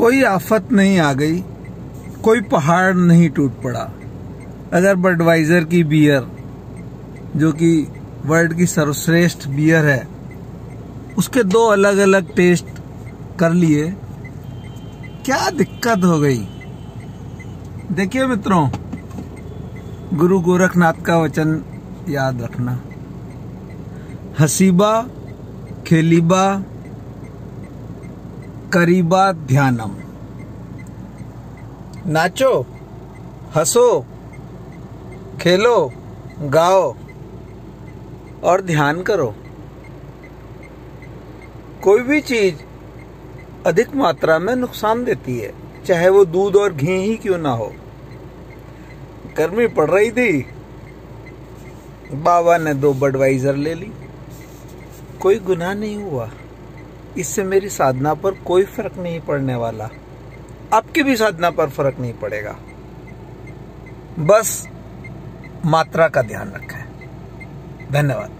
कोई आफत नहीं आ गई, कोई पहाड़ नहीं टूट पड़ा। अगर बडवाइजर की बियर, जो कि वर्ल्ड की सर्वश्रेष्ठ बियर है, उसके दो अलग अलग टेस्ट कर लिए, क्या दिक्कत हो गई? देखिए मित्रों, गुरु गोरखनाथ का वचन याद रखना। हसीबा, खेलीबा करीबा ध्यानम। नाचो, हंसो, खेलो, गाओ और ध्यान करो। कोई भी चीज़ अधिक मात्रा में नुकसान देती है, चाहे वो दूध और घी ही क्यों ना हो। गर्मी पड़ रही थी। बाबा ने दो बडवाइजर ले ली। कोई गुनाह नहीं हुआ। इससे मेरी साधना पर कोई फ़र्क नहीं पड़ने वाला। आपकी भी साधना पर फ़र्क नहीं पड़ेगा। बस मात्रा का ध्यान रखें। धन्यवाद।